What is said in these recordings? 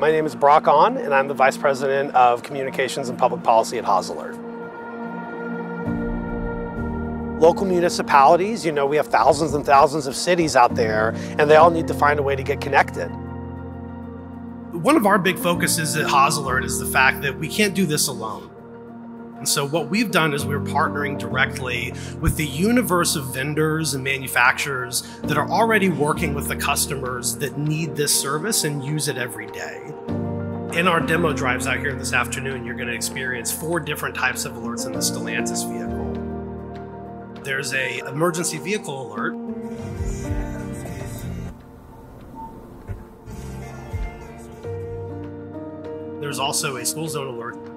My name is Brock On, and I'm the Vice President of Communications and Public Policy at Haas Alert. Local municipalities, you know, we have thousands and thousands of cities out there, and they all need to find a way to get connected. One of our big focuses at Haas Alert is the fact that we can't do this alone. And so what we've done is we're partnering directly with the universe of vendors and manufacturers that are already working with the customers that need this service and use it every day. In our demo drives out here this afternoon, you're going to experience four different types of alerts in the Stellantis vehicle. There's a emergency vehicle alert. There's also a school zone alert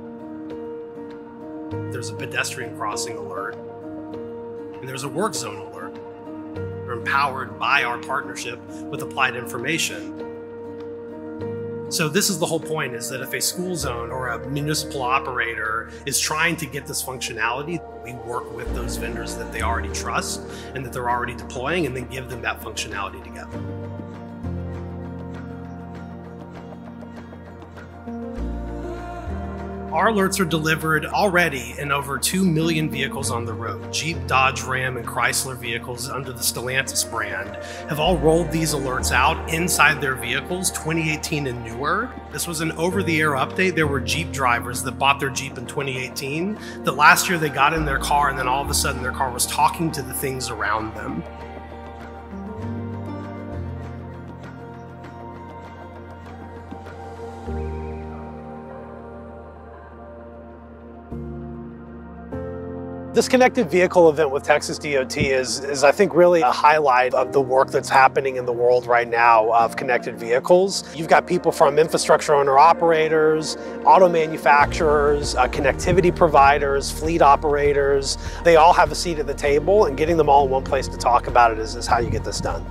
there's a pedestrian crossing alert, and there's a work zone alert. We're empowered by our partnership with Applied Information. So this is the whole point is that if a school zone or a municipal operator is trying to get this functionality, we work with those vendors that they already trust and that they're already deploying and then give them that functionality together. Our alerts are delivered already in over 2 million vehicles on the road. Jeep, Dodge, Ram, and Chrysler vehicles under the Stellantis brand have all rolled these alerts out inside their vehicles 2018 and newer. This was an over the air update. There were Jeep drivers that bought their Jeep in 2018 that last year they got in their car and then all of a sudden their car was talking to the things around them. This connected vehicle event with Texas DOT is, is, I think, really a highlight of the work that's happening in the world right now of connected vehicles. You've got people from infrastructure owner operators, auto manufacturers, uh, connectivity providers, fleet operators. They all have a seat at the table, and getting them all in one place to talk about it is, is how you get this done.